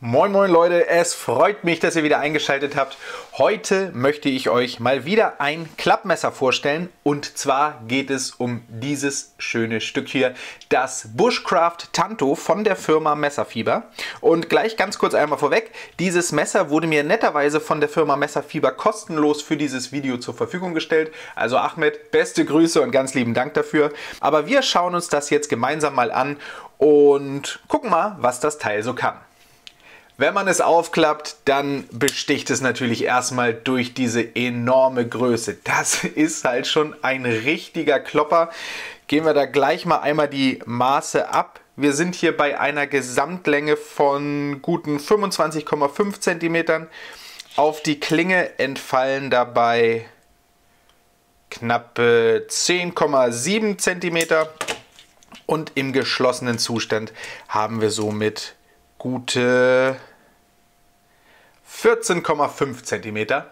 Moin moin Leute, es freut mich, dass ihr wieder eingeschaltet habt. Heute möchte ich euch mal wieder ein Klappmesser vorstellen und zwar geht es um dieses schöne Stück hier, das Bushcraft Tanto von der Firma Messerfieber. Und gleich ganz kurz einmal vorweg, dieses Messer wurde mir netterweise von der Firma Messerfieber kostenlos für dieses Video zur Verfügung gestellt. Also Ahmed, beste Grüße und ganz lieben Dank dafür. Aber wir schauen uns das jetzt gemeinsam mal an und gucken mal, was das Teil so kann. Wenn man es aufklappt, dann besticht es natürlich erstmal durch diese enorme Größe. Das ist halt schon ein richtiger Klopper. Gehen wir da gleich mal einmal die Maße ab. Wir sind hier bei einer Gesamtlänge von guten 25,5 cm. Auf die Klinge entfallen dabei knappe 10,7 cm. Und im geschlossenen Zustand haben wir somit gute 14,5 cm.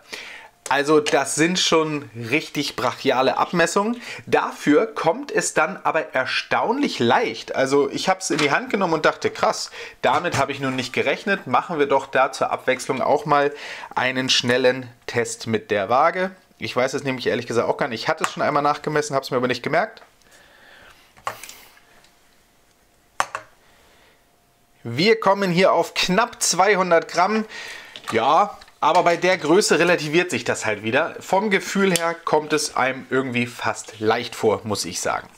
Also das sind schon richtig brachiale Abmessungen. Dafür kommt es dann aber erstaunlich leicht. Also ich habe es in die Hand genommen und dachte, krass, damit habe ich nun nicht gerechnet. Machen wir doch da zur Abwechslung auch mal einen schnellen Test mit der Waage. Ich weiß es nämlich ehrlich gesagt auch gar nicht. Ich hatte es schon einmal nachgemessen, habe es mir aber nicht gemerkt. Wir kommen hier auf knapp 200 Gramm. Ja, aber bei der Größe relativiert sich das halt wieder. Vom Gefühl her kommt es einem irgendwie fast leicht vor, muss ich sagen.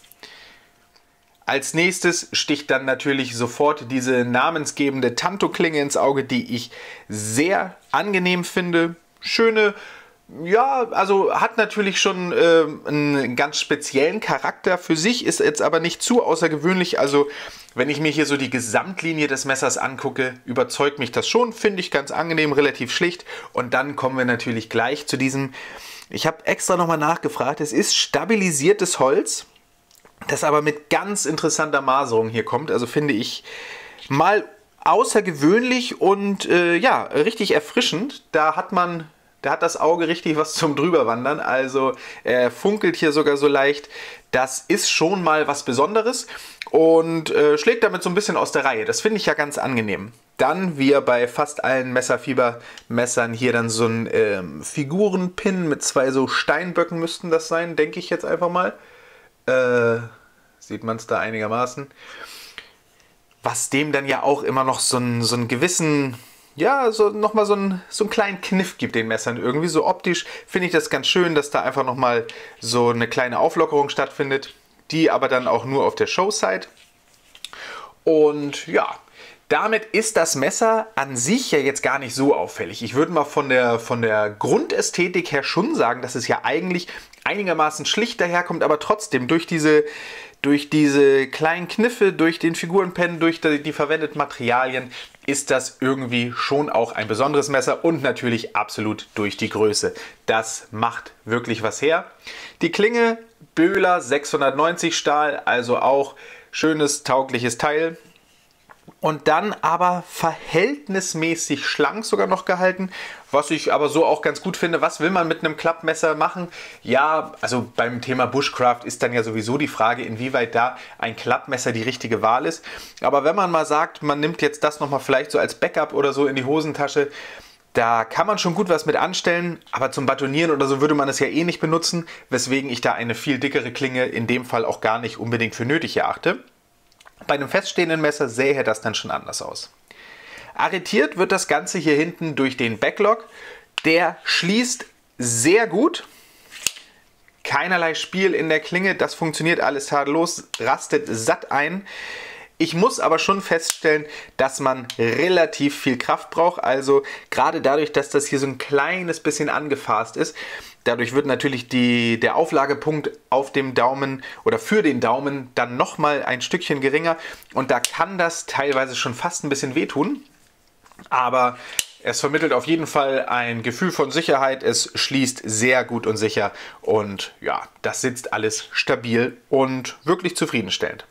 Als nächstes sticht dann natürlich sofort diese namensgebende Tanto-Klinge ins Auge, die ich sehr angenehm finde. Schöne ja, also hat natürlich schon äh, einen ganz speziellen Charakter für sich, ist jetzt aber nicht zu außergewöhnlich. Also wenn ich mir hier so die Gesamtlinie des Messers angucke, überzeugt mich das schon, finde ich ganz angenehm, relativ schlicht. Und dann kommen wir natürlich gleich zu diesem, ich habe extra nochmal nachgefragt, es ist stabilisiertes Holz, das aber mit ganz interessanter Maserung hier kommt. Also finde ich mal außergewöhnlich und äh, ja, richtig erfrischend. Da hat man da hat das Auge richtig was zum drüberwandern. Also er funkelt hier sogar so leicht. Das ist schon mal was Besonderes und äh, schlägt damit so ein bisschen aus der Reihe. Das finde ich ja ganz angenehm. Dann, wie bei fast allen Messerfiebermessern, hier dann so ein ähm, Figurenpin mit zwei so Steinböcken müssten das sein, denke ich jetzt einfach mal. Äh, sieht man es da einigermaßen. Was dem dann ja auch immer noch so einen, so einen gewissen ja, so nochmal so, ein, so einen kleinen Kniff gibt den Messern. Irgendwie so optisch finde ich das ganz schön, dass da einfach nochmal so eine kleine Auflockerung stattfindet. Die aber dann auch nur auf der Show-Side. Und ja, damit ist das Messer an sich ja jetzt gar nicht so auffällig. Ich würde mal von der, von der Grundästhetik her schon sagen, dass es ja eigentlich einigermaßen schlicht daherkommt, aber trotzdem durch diese, durch diese kleinen Kniffe, durch den Figurenpen, durch die, die verwendeten Materialien ist das irgendwie schon auch ein besonderes Messer und natürlich absolut durch die Größe. Das macht wirklich was her. Die Klinge Böhler 690 Stahl, also auch schönes, taugliches Teil und dann aber verhältnismäßig schlank sogar noch gehalten, was ich aber so auch ganz gut finde. Was will man mit einem Klappmesser machen? Ja, also beim Thema Bushcraft ist dann ja sowieso die Frage, inwieweit da ein Klappmesser die richtige Wahl ist. Aber wenn man mal sagt, man nimmt jetzt das nochmal vielleicht so als Backup oder so in die Hosentasche, da kann man schon gut was mit anstellen, aber zum Batonieren oder so würde man es ja eh nicht benutzen, weswegen ich da eine viel dickere Klinge in dem Fall auch gar nicht unbedingt für nötig erachte. Bei einem feststehenden Messer sähe das dann schon anders aus. Arretiert wird das Ganze hier hinten durch den Backlog. Der schließt sehr gut. Keinerlei Spiel in der Klinge, das funktioniert alles tadellos, rastet satt ein. Ich muss aber schon feststellen, dass man relativ viel Kraft braucht. Also gerade dadurch, dass das hier so ein kleines bisschen angefasst ist, dadurch wird natürlich die, der Auflagepunkt auf dem Daumen oder für den Daumen dann nochmal ein Stückchen geringer. Und da kann das teilweise schon fast ein bisschen wehtun. Aber es vermittelt auf jeden Fall ein Gefühl von Sicherheit. Es schließt sehr gut und sicher. Und ja, das sitzt alles stabil und wirklich zufriedenstellend.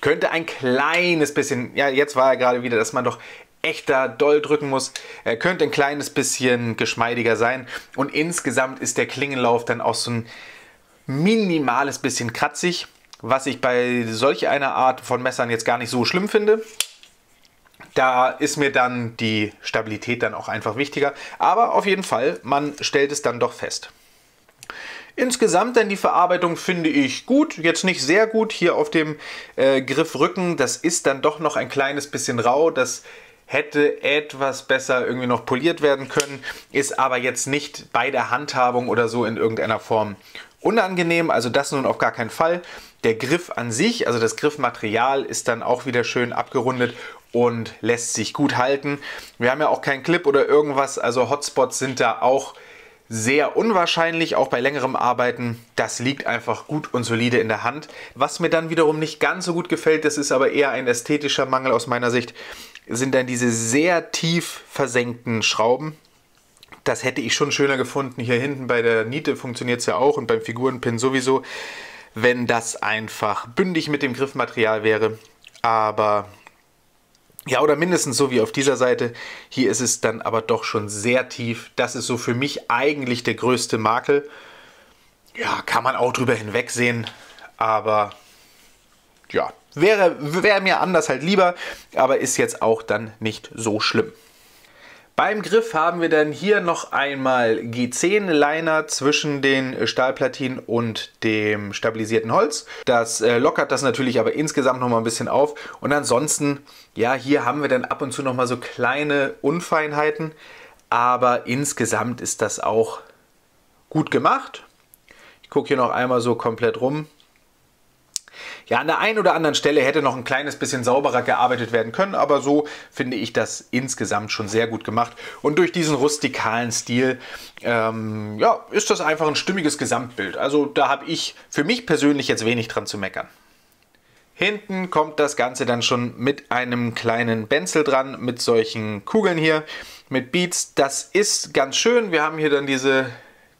Könnte ein kleines bisschen, ja, jetzt war er gerade wieder, dass man doch echter doll drücken muss. Er könnte ein kleines bisschen geschmeidiger sein. Und insgesamt ist der Klingenlauf dann auch so ein minimales bisschen kratzig, was ich bei solch einer Art von Messern jetzt gar nicht so schlimm finde. Da ist mir dann die Stabilität dann auch einfach wichtiger. Aber auf jeden Fall, man stellt es dann doch fest. Insgesamt dann die Verarbeitung finde ich gut, jetzt nicht sehr gut. Hier auf dem äh, Griffrücken, das ist dann doch noch ein kleines bisschen rau. Das hätte etwas besser irgendwie noch poliert werden können, ist aber jetzt nicht bei der Handhabung oder so in irgendeiner Form unangenehm. Also das nun auf gar keinen Fall. Der Griff an sich, also das Griffmaterial, ist dann auch wieder schön abgerundet und lässt sich gut halten. Wir haben ja auch keinen Clip oder irgendwas, also Hotspots sind da auch sehr unwahrscheinlich, auch bei längerem Arbeiten. Das liegt einfach gut und solide in der Hand. Was mir dann wiederum nicht ganz so gut gefällt, das ist aber eher ein ästhetischer Mangel aus meiner Sicht, sind dann diese sehr tief versenkten Schrauben. Das hätte ich schon schöner gefunden. Hier hinten bei der Niete funktioniert es ja auch und beim Figurenpin sowieso, wenn das einfach bündig mit dem Griffmaterial wäre. Aber ja, oder mindestens so wie auf dieser Seite. Hier ist es dann aber doch schon sehr tief. Das ist so für mich eigentlich der größte Makel. Ja, kann man auch drüber hinwegsehen. Aber ja, wäre, wäre mir anders halt lieber. Aber ist jetzt auch dann nicht so schlimm. Beim Griff haben wir dann hier noch einmal G10-Liner zwischen den Stahlplatinen und dem stabilisierten Holz. Das äh, lockert das natürlich aber insgesamt noch mal ein bisschen auf. Und ansonsten, ja, hier haben wir dann ab und zu noch mal so kleine Unfeinheiten. Aber insgesamt ist das auch gut gemacht. Ich gucke hier noch einmal so komplett rum. Ja, an der einen oder anderen Stelle hätte noch ein kleines bisschen sauberer gearbeitet werden können, aber so finde ich das insgesamt schon sehr gut gemacht. Und durch diesen rustikalen Stil, ähm, ja, ist das einfach ein stimmiges Gesamtbild. Also da habe ich für mich persönlich jetzt wenig dran zu meckern. Hinten kommt das Ganze dann schon mit einem kleinen Benzel dran, mit solchen Kugeln hier, mit Beats. Das ist ganz schön. Wir haben hier dann diese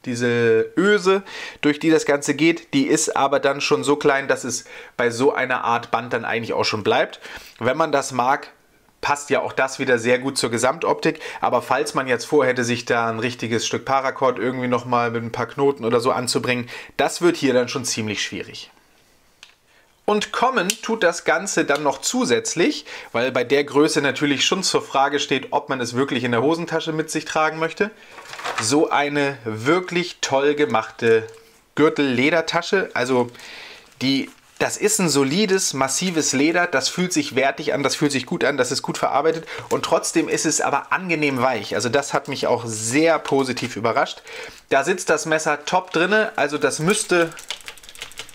diese Öse, durch die das Ganze geht, die ist aber dann schon so klein, dass es bei so einer Art Band dann eigentlich auch schon bleibt. Wenn man das mag, passt ja auch das wieder sehr gut zur Gesamtoptik. Aber falls man jetzt vorhätte, sich da ein richtiges Stück Paracord irgendwie nochmal mit ein paar Knoten oder so anzubringen, das wird hier dann schon ziemlich schwierig. Und kommen tut das Ganze dann noch zusätzlich, weil bei der Größe natürlich schon zur Frage steht, ob man es wirklich in der Hosentasche mit sich tragen möchte. So eine wirklich toll gemachte Gürtel-Ledertasche. Also die, das ist ein solides, massives Leder. Das fühlt sich wertig an, das fühlt sich gut an, das ist gut verarbeitet. Und trotzdem ist es aber angenehm weich. Also das hat mich auch sehr positiv überrascht. Da sitzt das Messer top drinne. Also das müsste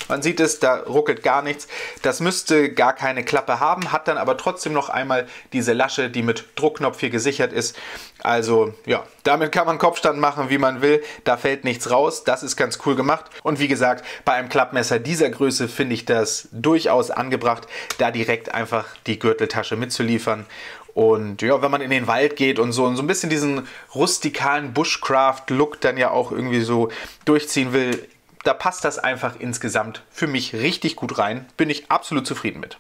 man sieht es, da ruckelt gar nichts. Das müsste gar keine Klappe haben, hat dann aber trotzdem noch einmal diese Lasche, die mit Druckknopf hier gesichert ist. Also ja, damit kann man Kopfstand machen, wie man will. Da fällt nichts raus. Das ist ganz cool gemacht. Und wie gesagt, bei einem Klappmesser dieser Größe finde ich das durchaus angebracht, da direkt einfach die Gürteltasche mitzuliefern. Und ja, wenn man in den Wald geht und so, und so ein bisschen diesen rustikalen Bushcraft-Look dann ja auch irgendwie so durchziehen will, da passt das einfach insgesamt für mich richtig gut rein. Bin ich absolut zufrieden mit.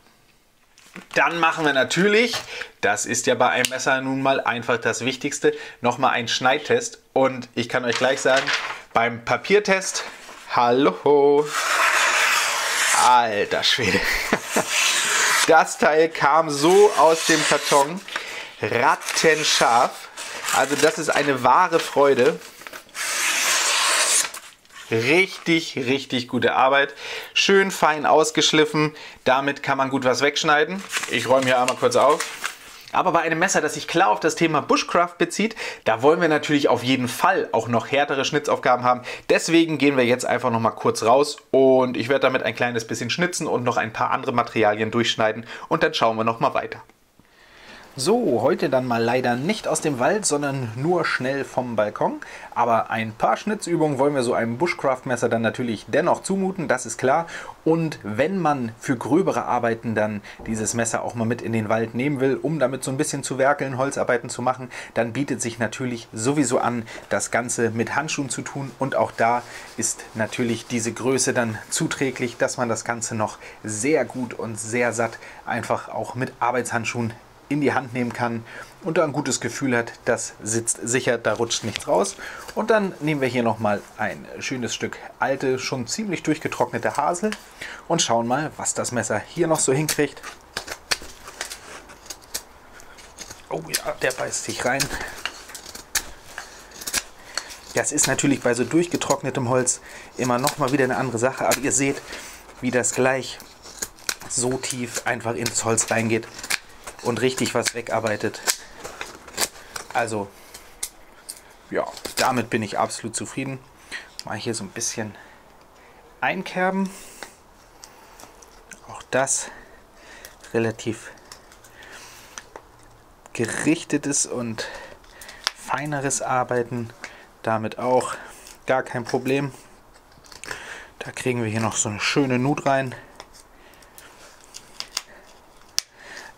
Dann machen wir natürlich, das ist ja bei einem Messer nun mal einfach das Wichtigste, nochmal einen Schneidtest. Und ich kann euch gleich sagen, beim Papiertest, hallo, alter Schwede. Das Teil kam so aus dem Karton, rattenscharf. Also das ist eine wahre Freude. Richtig, richtig gute Arbeit. Schön fein ausgeschliffen. Damit kann man gut was wegschneiden. Ich räume hier einmal kurz auf. Aber bei einem Messer, das sich klar auf das Thema Bushcraft bezieht, da wollen wir natürlich auf jeden Fall auch noch härtere Schnitzaufgaben haben. Deswegen gehen wir jetzt einfach noch mal kurz raus und ich werde damit ein kleines bisschen schnitzen und noch ein paar andere Materialien durchschneiden und dann schauen wir noch mal weiter. So, heute dann mal leider nicht aus dem Wald, sondern nur schnell vom Balkon. Aber ein paar Schnitzübungen wollen wir so einem Bushcraft-Messer dann natürlich dennoch zumuten, das ist klar. Und wenn man für gröbere Arbeiten dann dieses Messer auch mal mit in den Wald nehmen will, um damit so ein bisschen zu werkeln, Holzarbeiten zu machen, dann bietet sich natürlich sowieso an, das Ganze mit Handschuhen zu tun. Und auch da ist natürlich diese Größe dann zuträglich, dass man das Ganze noch sehr gut und sehr satt einfach auch mit Arbeitshandschuhen in die Hand nehmen kann und da ein gutes Gefühl hat, das sitzt sicher, da rutscht nichts raus. Und dann nehmen wir hier nochmal ein schönes Stück alte, schon ziemlich durchgetrocknete Hasel und schauen mal, was das Messer hier noch so hinkriegt. Oh ja, der beißt sich rein. Das ist natürlich bei so durchgetrocknetem Holz immer noch mal wieder eine andere Sache. Aber ihr seht, wie das gleich so tief einfach ins Holz reingeht und richtig was wegarbeitet. Also, ja, damit bin ich absolut zufrieden. Mal hier so ein bisschen einkerben. Auch das relativ gerichtetes und feineres Arbeiten damit auch gar kein Problem. Da kriegen wir hier noch so eine schöne Nut rein.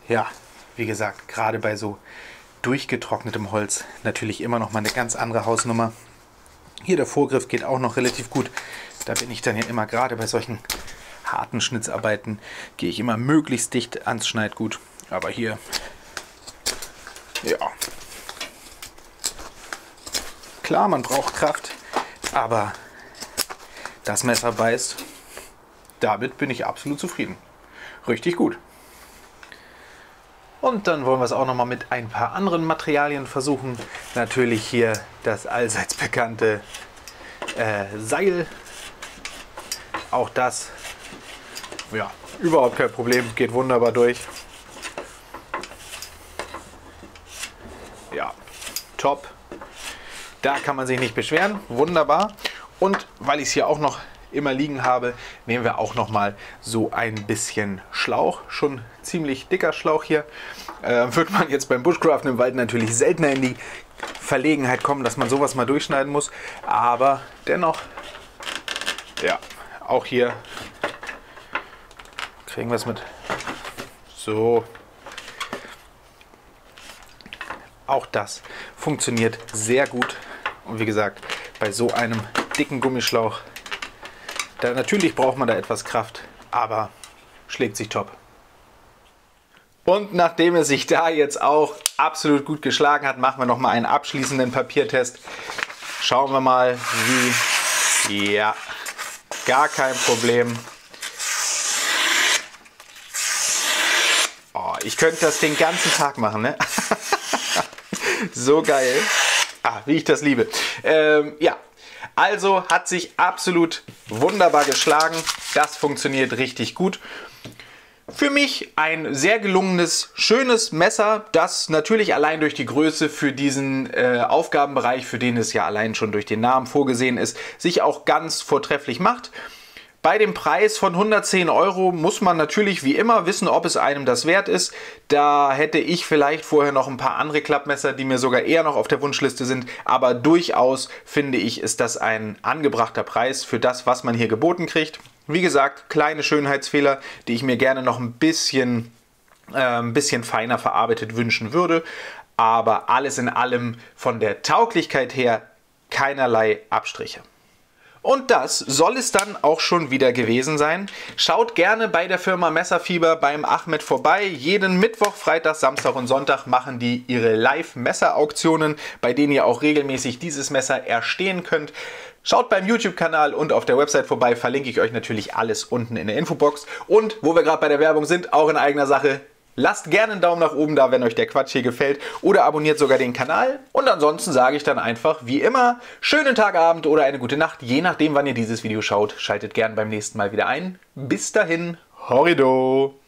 Ja, wie gesagt, gerade bei so durchgetrocknetem Holz natürlich immer noch mal eine ganz andere Hausnummer. Hier der Vorgriff geht auch noch relativ gut. Da bin ich dann ja immer gerade bei solchen harten Schnitzarbeiten gehe ich immer möglichst dicht ans Schneidgut. Aber hier, ja, Klar, man braucht Kraft, aber das Messer beißt. Damit bin ich absolut zufrieden. Richtig gut. Und dann wollen wir es auch noch mal mit ein paar anderen Materialien versuchen. Natürlich hier das allseits bekannte äh, Seil. Auch das, ja, überhaupt kein Problem, geht wunderbar durch. Ja, top. Da kann man sich nicht beschweren. Wunderbar. Und weil ich es hier auch noch immer liegen habe, nehmen wir auch noch mal so ein bisschen Schlauch. Schon ziemlich dicker Schlauch hier. Äh, wird man jetzt beim Bushcraften im Wald natürlich seltener in die Verlegenheit kommen, dass man sowas mal durchschneiden muss. Aber dennoch, ja, auch hier kriegen wir es mit. So, auch das funktioniert sehr gut. Und wie gesagt, bei so einem dicken Gummischlauch, da natürlich braucht man da etwas Kraft, aber schlägt sich top. Und nachdem er sich da jetzt auch absolut gut geschlagen hat, machen wir noch mal einen abschließenden Papiertest. Schauen wir mal, wie. Ja, gar kein Problem. Oh, ich könnte das den ganzen Tag machen, ne? so geil. Ah, wie ich das liebe. Ähm, ja, also hat sich absolut wunderbar geschlagen. Das funktioniert richtig gut. Für mich ein sehr gelungenes, schönes Messer, das natürlich allein durch die Größe für diesen äh, Aufgabenbereich, für den es ja allein schon durch den Namen vorgesehen ist, sich auch ganz vortrefflich macht. Bei dem Preis von 110 Euro muss man natürlich wie immer wissen, ob es einem das wert ist. Da hätte ich vielleicht vorher noch ein paar andere Klappmesser, die mir sogar eher noch auf der Wunschliste sind. Aber durchaus finde ich, ist das ein angebrachter Preis für das, was man hier geboten kriegt. Wie gesagt, kleine Schönheitsfehler, die ich mir gerne noch ein bisschen, äh, ein bisschen feiner verarbeitet wünschen würde. Aber alles in allem von der Tauglichkeit her keinerlei Abstriche. Und das soll es dann auch schon wieder gewesen sein. Schaut gerne bei der Firma Messerfieber beim Ahmed vorbei. Jeden Mittwoch, Freitag, Samstag und Sonntag machen die ihre Live-Messer-Auktionen, bei denen ihr auch regelmäßig dieses Messer erstehen könnt. Schaut beim YouTube-Kanal und auf der Website vorbei, verlinke ich euch natürlich alles unten in der Infobox. Und wo wir gerade bei der Werbung sind, auch in eigener Sache, Lasst gerne einen Daumen nach oben da, wenn euch der Quatsch hier gefällt oder abonniert sogar den Kanal. Und ansonsten sage ich dann einfach, wie immer, schönen Tag, Abend oder eine gute Nacht, je nachdem, wann ihr dieses Video schaut. Schaltet gerne beim nächsten Mal wieder ein. Bis dahin, Horrido!